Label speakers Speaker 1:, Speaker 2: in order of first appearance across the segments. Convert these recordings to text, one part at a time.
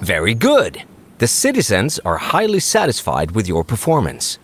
Speaker 1: Very good. The citizens are highly satisfied with your performance.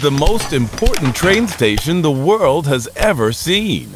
Speaker 2: The most important train station the world has ever seen.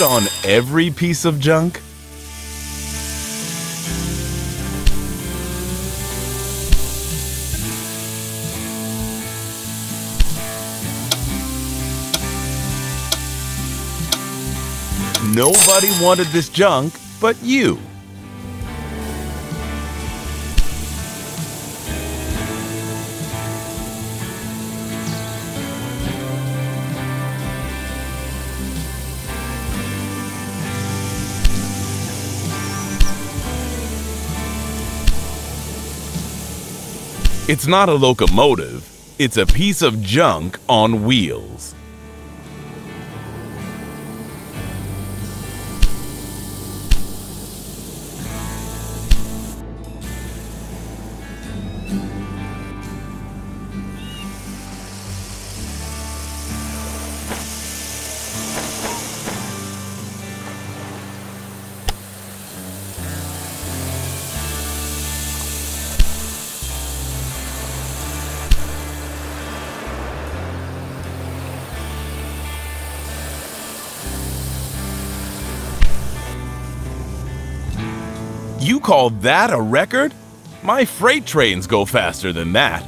Speaker 2: On every piece of junk? Nobody wanted this junk but you. It's not a locomotive, it's a piece of junk on wheels. Call that a record? My freight trains go faster than that.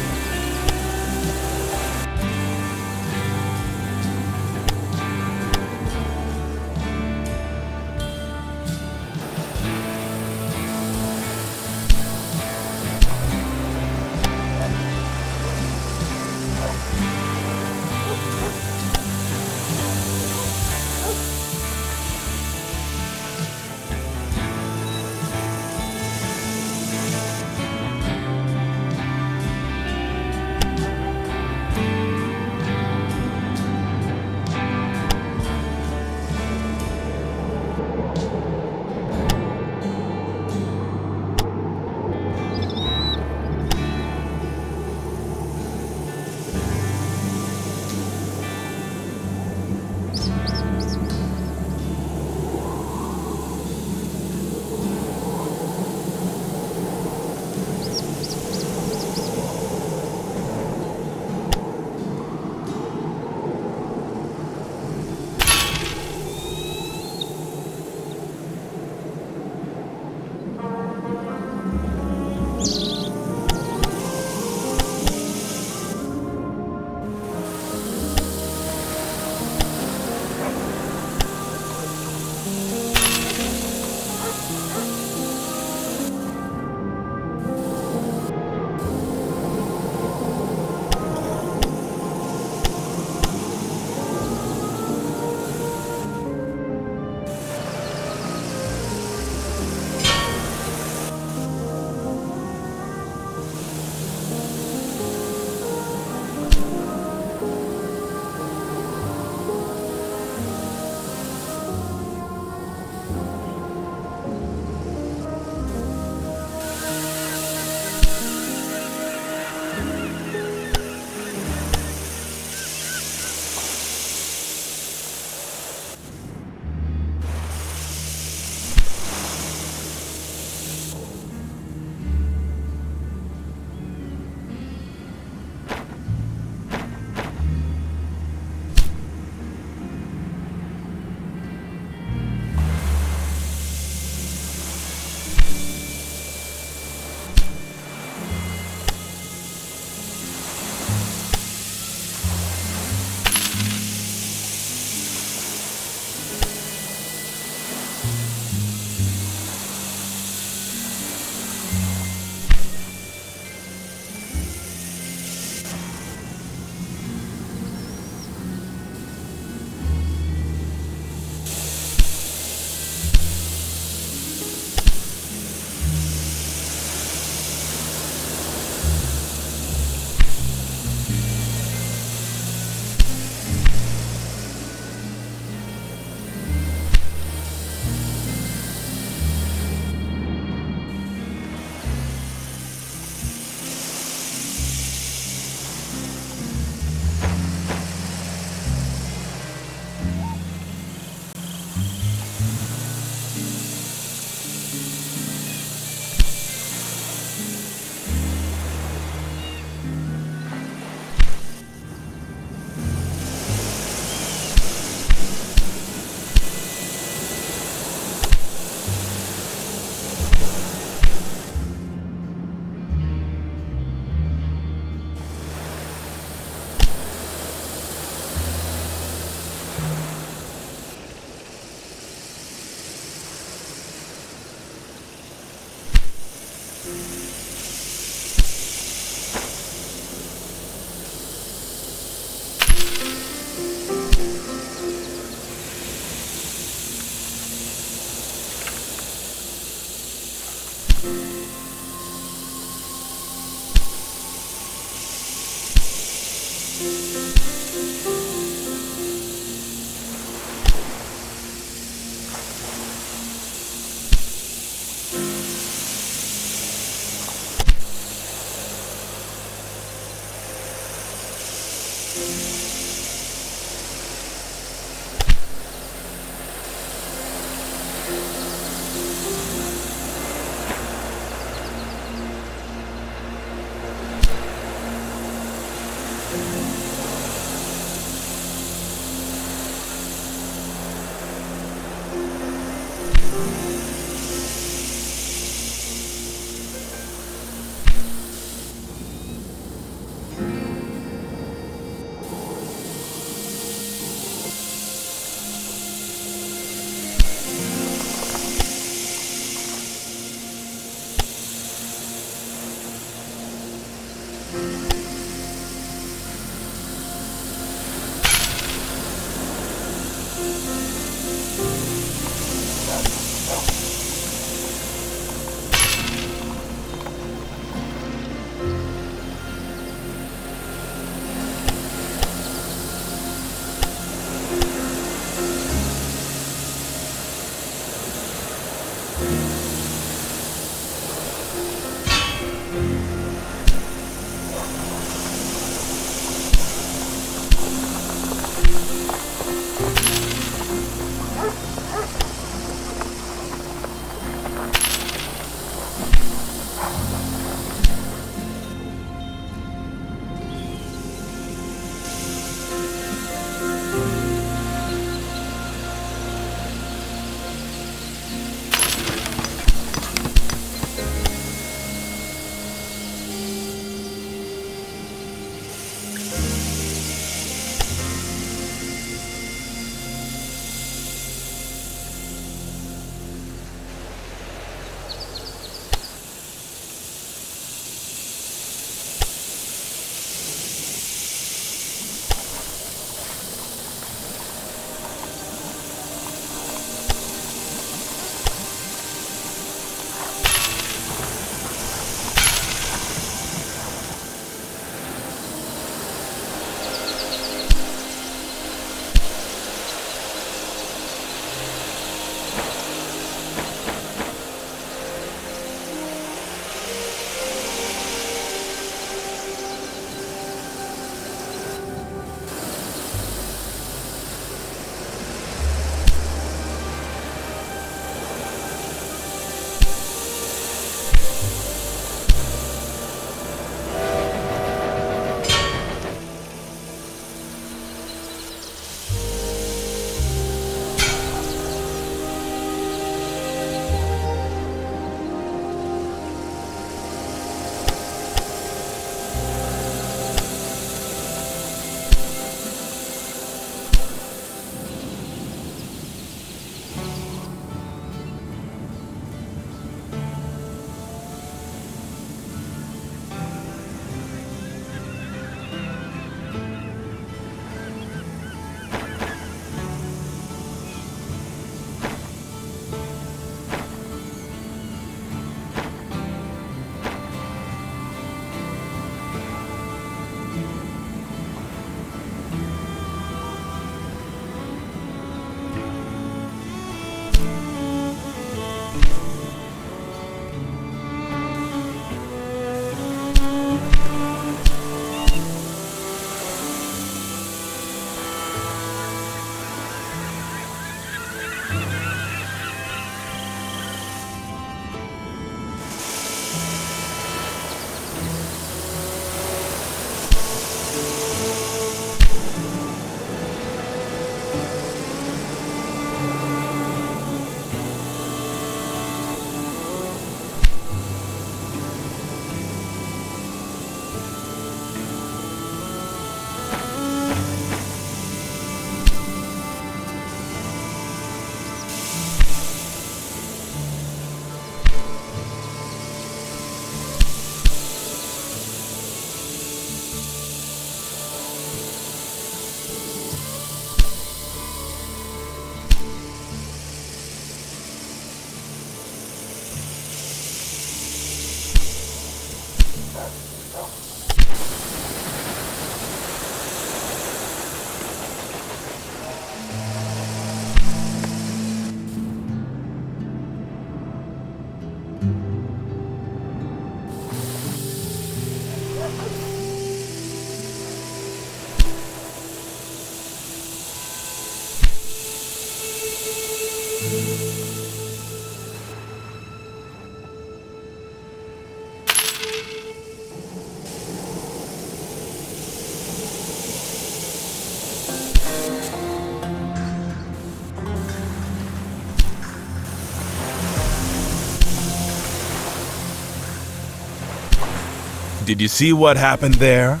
Speaker 2: Did you see what happened there?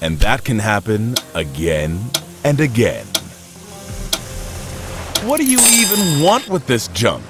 Speaker 2: And that can happen again and again. What do you even want with this junk?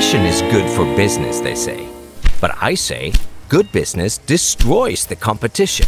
Speaker 1: Competition is good for business, they say. But I say, good business destroys the competition.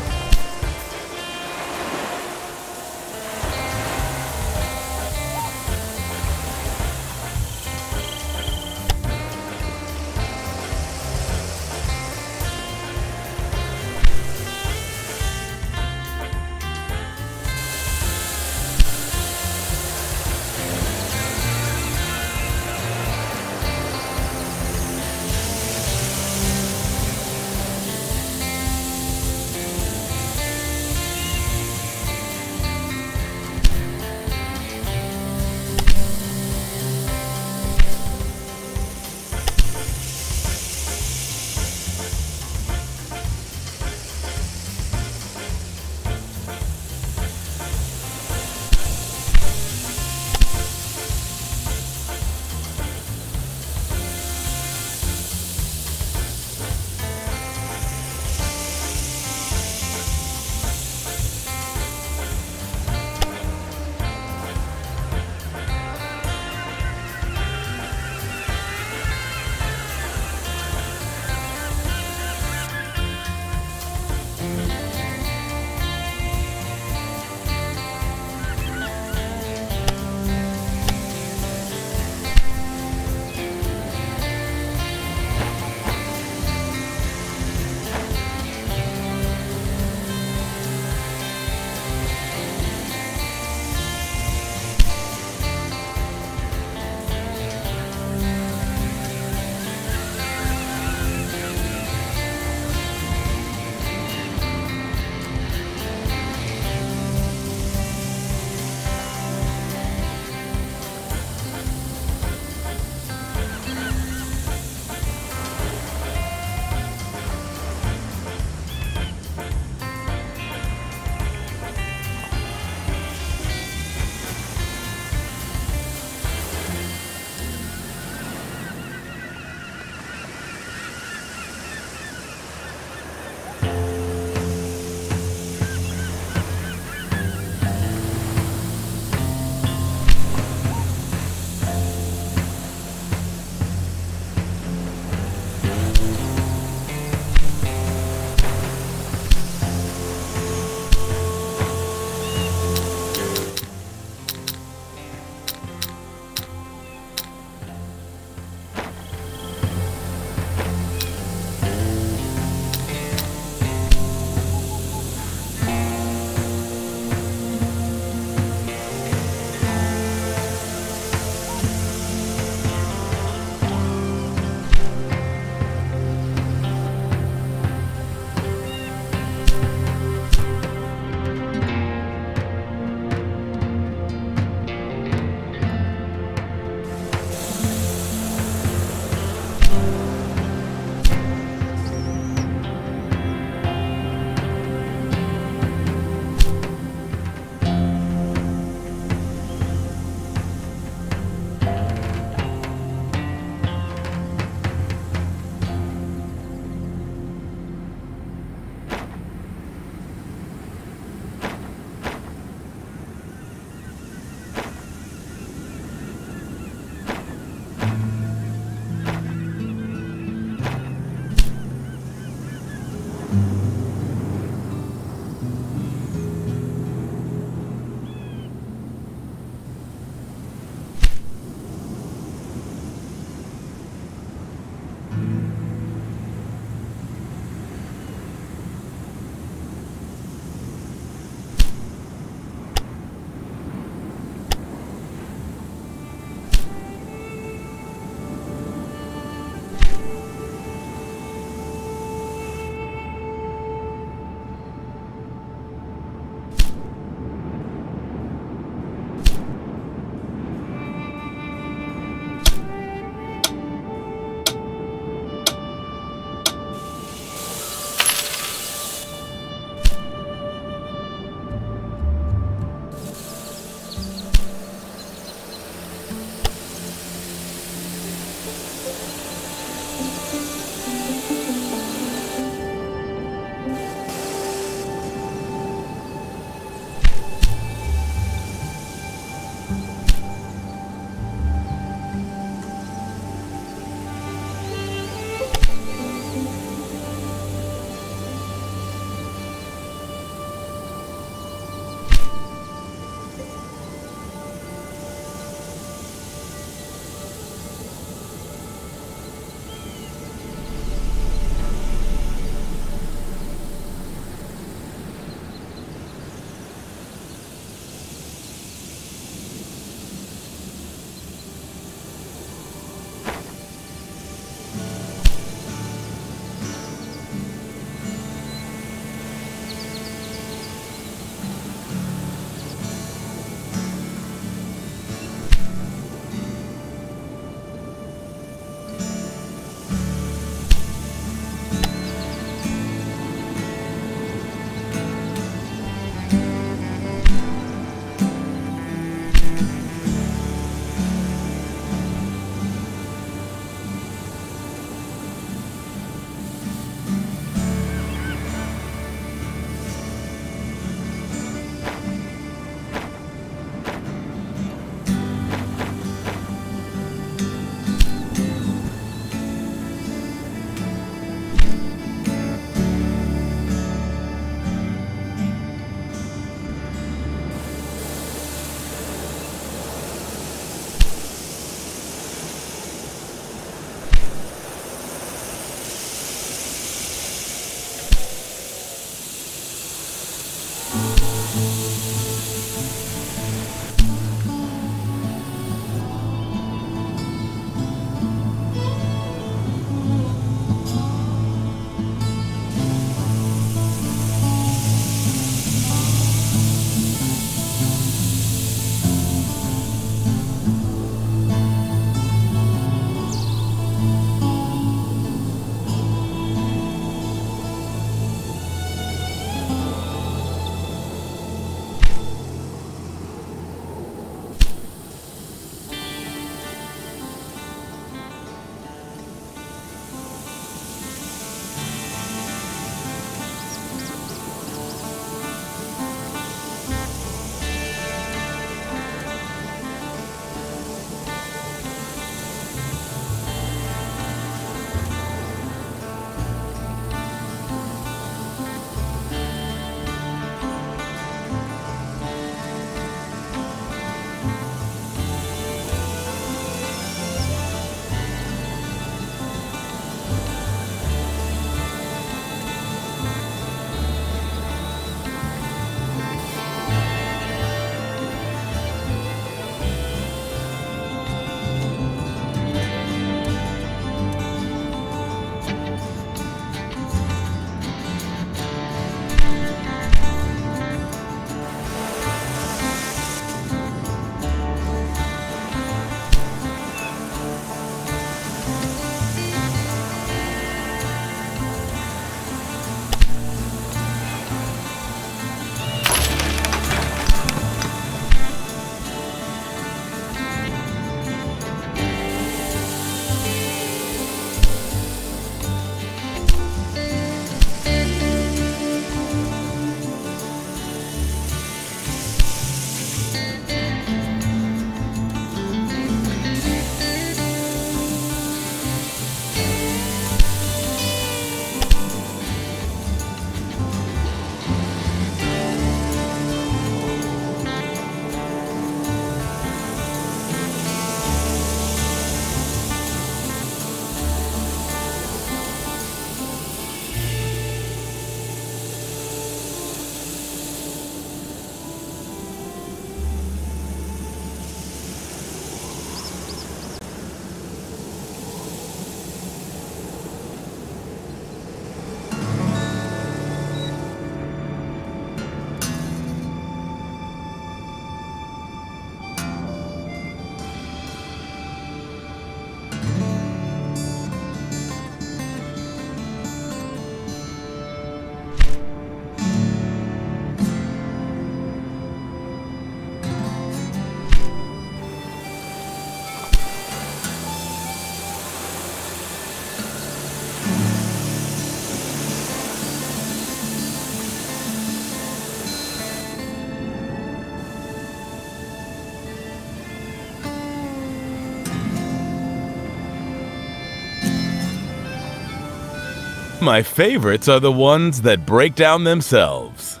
Speaker 2: My favorites are the ones that break down themselves.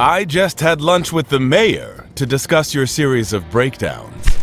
Speaker 2: I just had lunch with the mayor to discuss your series of breakdowns.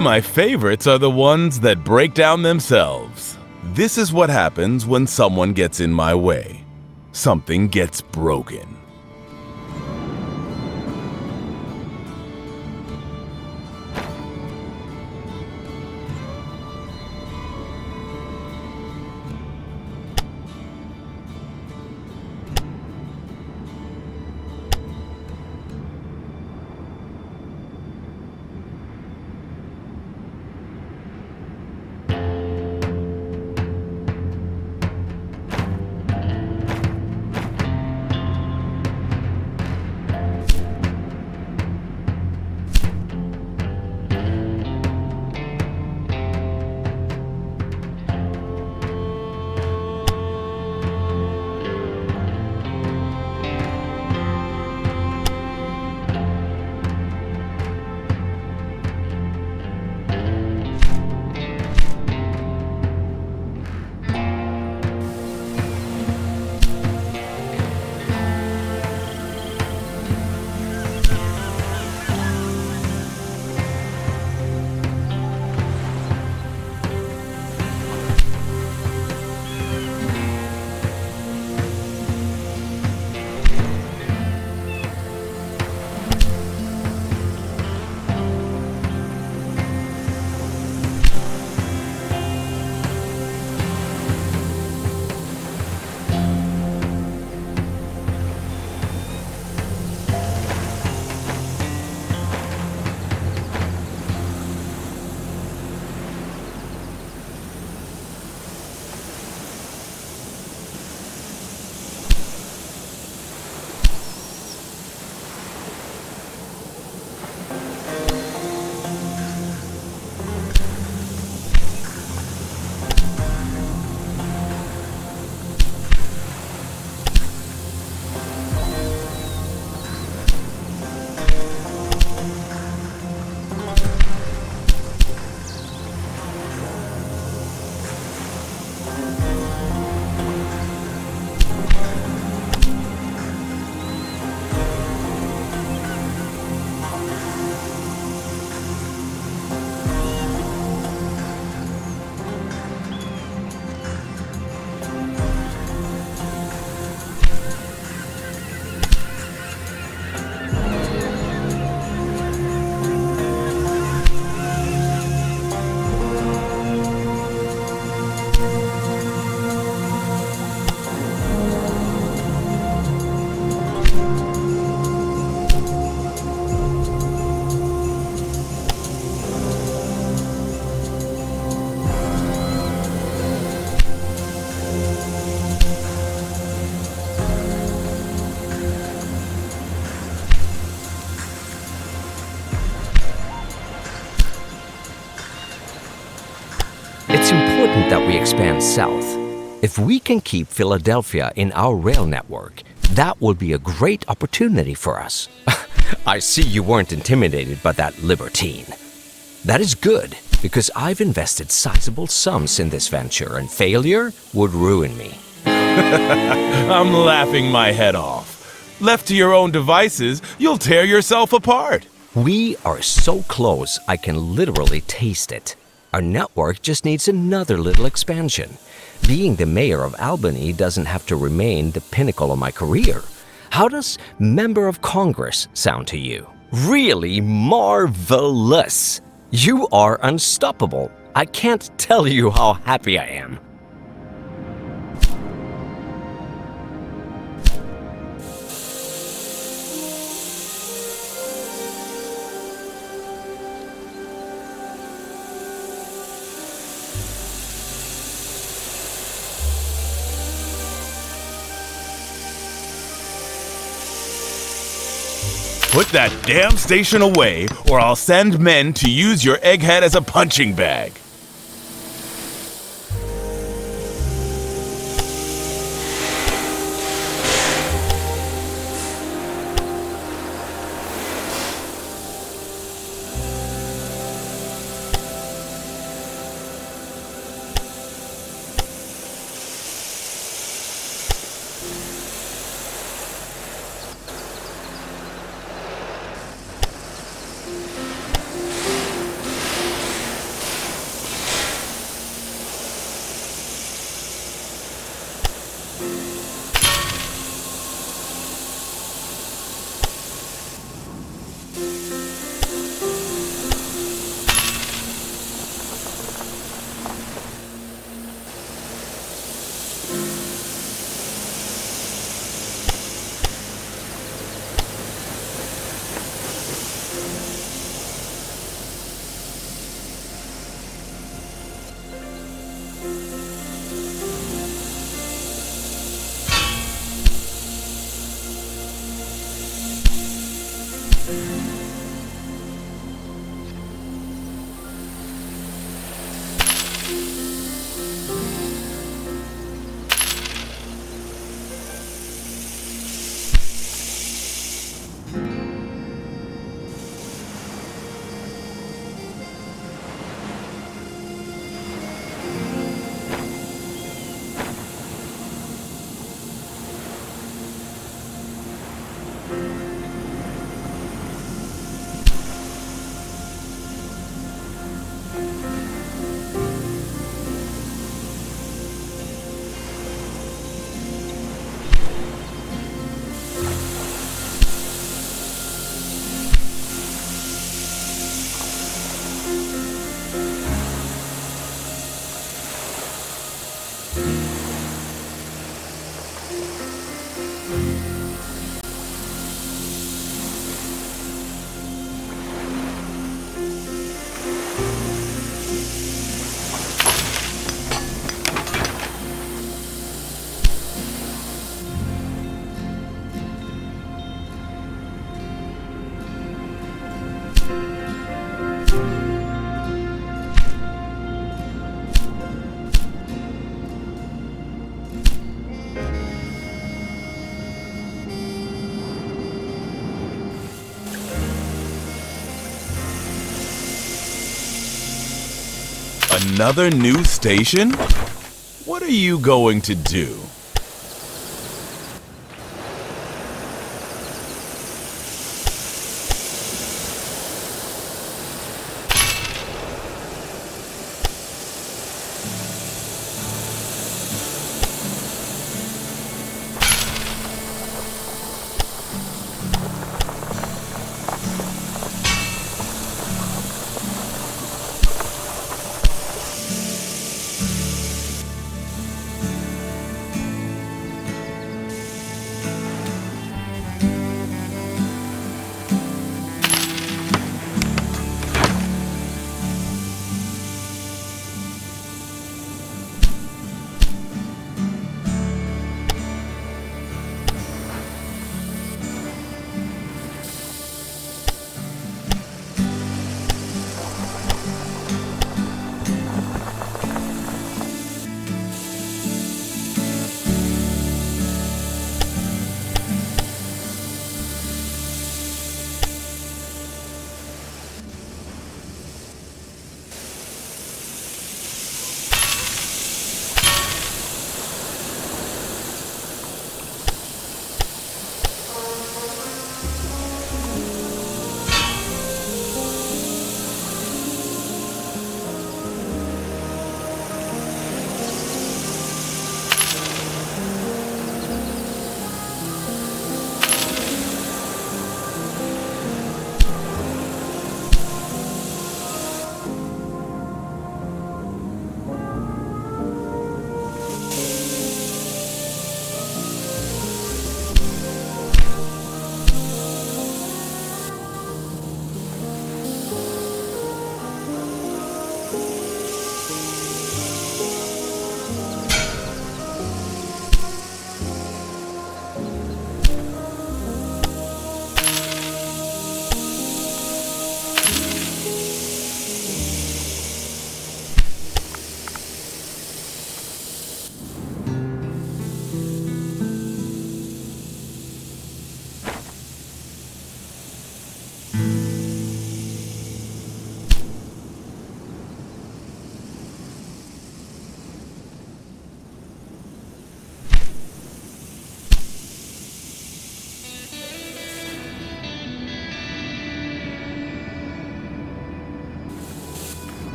Speaker 2: My favorites are the ones that break down themselves. This is what happens when someone gets in my way. Something gets broken.
Speaker 1: That we expand south. If we can keep Philadelphia in our rail network, that will be a great opportunity for us. I see you weren't intimidated by that libertine. That is good, because I've invested sizable sums in this venture, and failure would ruin me.
Speaker 2: I'm laughing my head off. Left to your own devices, you'll tear yourself apart.
Speaker 1: We are so close, I can literally taste it. Our network just needs another little expansion. Being the mayor of Albany doesn't have to remain the pinnacle of my career. How does member of Congress sound to you? Really marvelous! You are unstoppable. I can't tell you how happy I am.
Speaker 2: Put that damn station away, or I'll send men to use your egghead as a punching bag. Another new station? What are you going to do?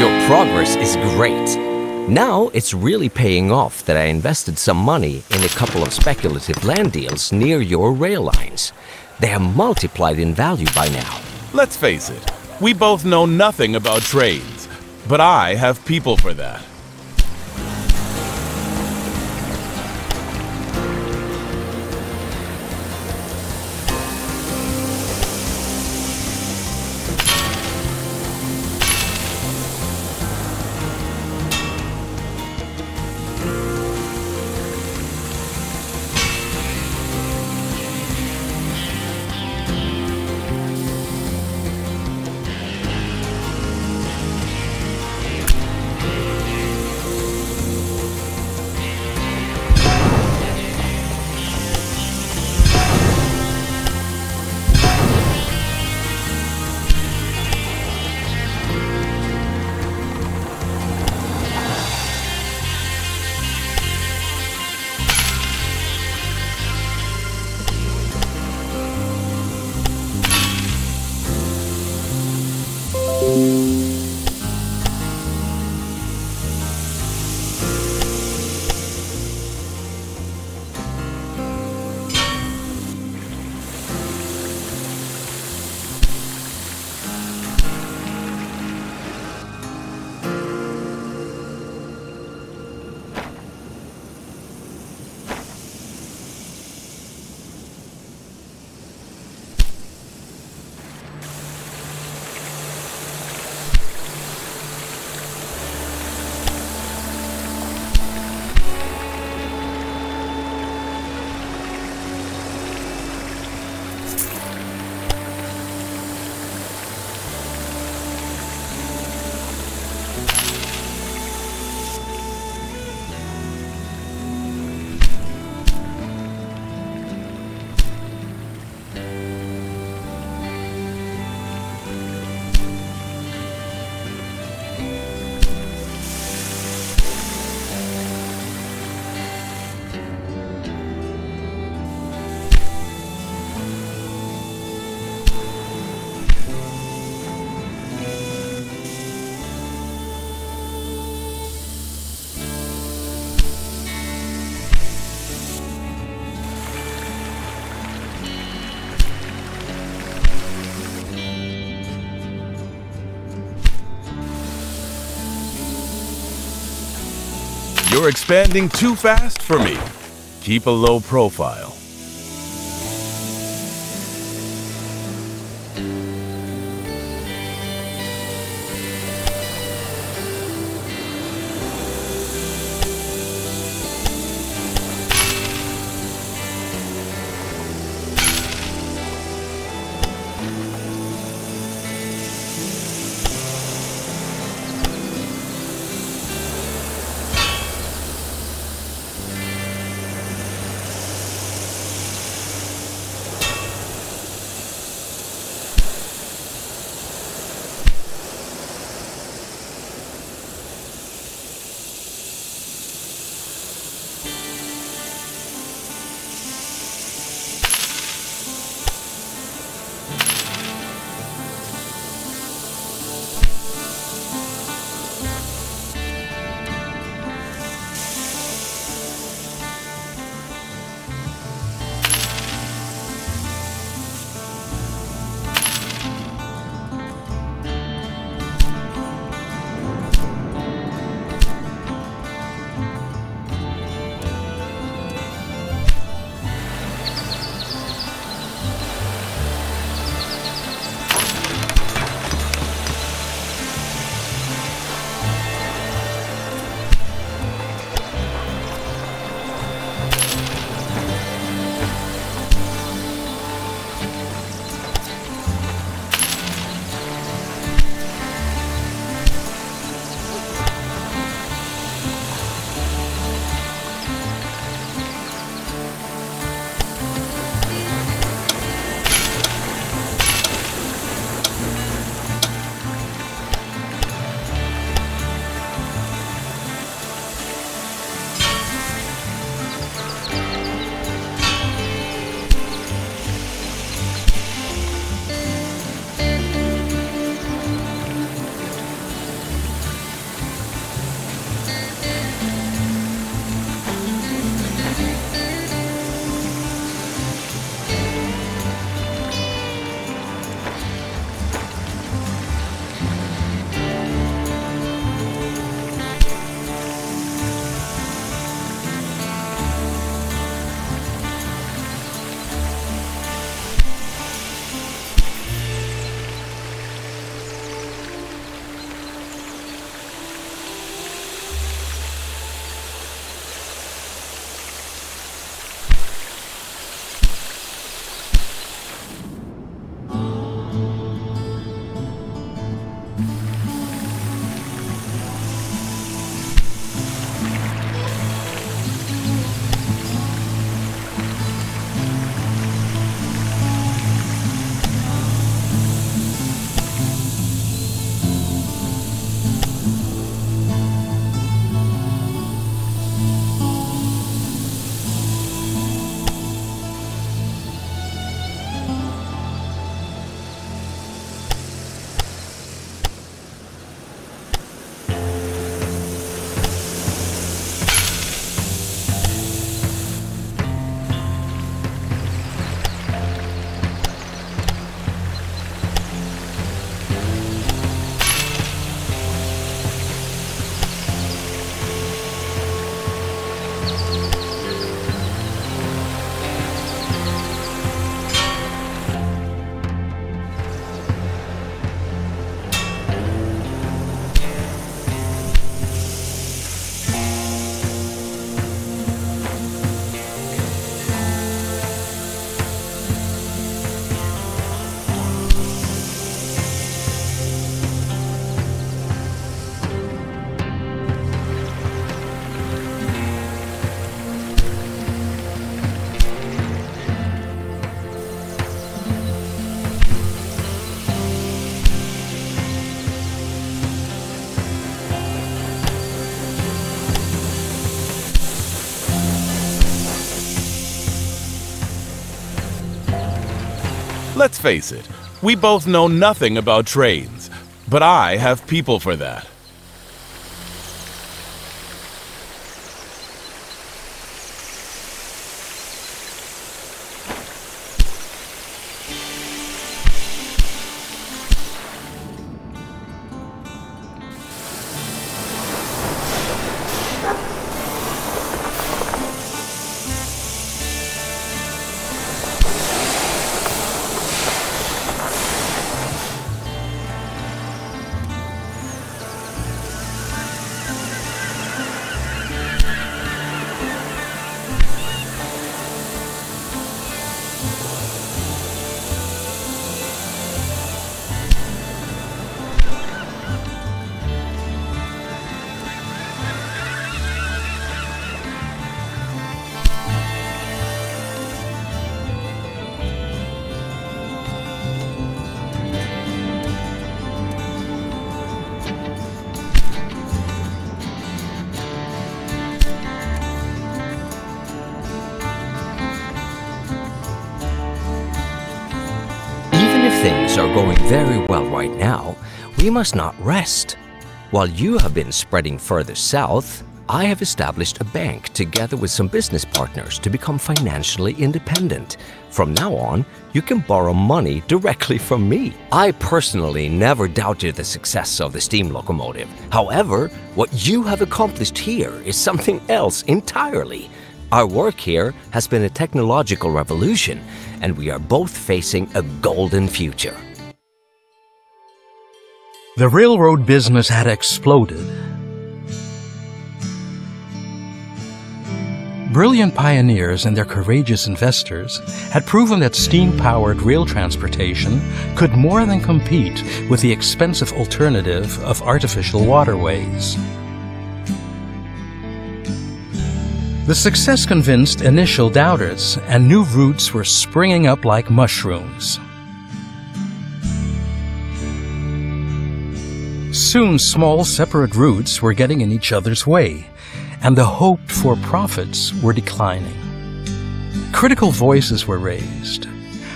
Speaker 1: Your progress is great. Now it's really paying off that I invested some money in a couple of speculative land deals near your rail lines. They have multiplied in value by now.
Speaker 2: Let's face it, we both know nothing about trades, but I have people for that. You're expanding too fast for me. Keep a low profile. Let's face it, we both know nothing about trains, but I have people for that.
Speaker 1: Are going very well right now, we must not rest. While you have been spreading further south, I have established a bank together with some business partners to become financially independent. From now on, you can borrow money directly from me. I personally never doubted the success of the steam locomotive. However, what you have accomplished here is something else entirely. Our work here has been a technological revolution, and we are both facing a golden future.
Speaker 3: The railroad business had exploded Brilliant pioneers and their courageous investors had proven that steam powered rail transportation could more than compete with the expensive alternative of artificial waterways. The success convinced initial doubters, and new routes were springing up like mushrooms. Soon, small separate routes were getting in each other's way, and the hoped for profits were declining. Critical voices were raised.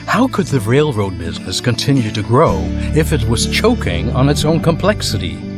Speaker 3: How could the railroad business continue to grow if it was choking on its own complexity?